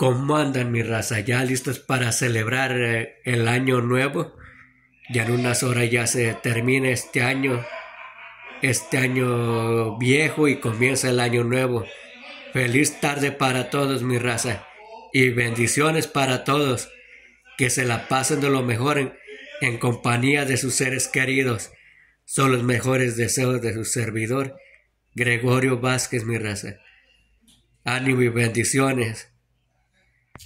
¿Cómo andan mi raza? ¿Ya listos para celebrar eh, el año nuevo? Ya en unas horas ya se termina este año, este año viejo y comienza el año nuevo. Feliz tarde para todos mi raza y bendiciones para todos. Que se la pasen de lo mejor en, en compañía de sus seres queridos. Son los mejores deseos de su servidor, Gregorio Vázquez mi raza. Ánimo y bendiciones.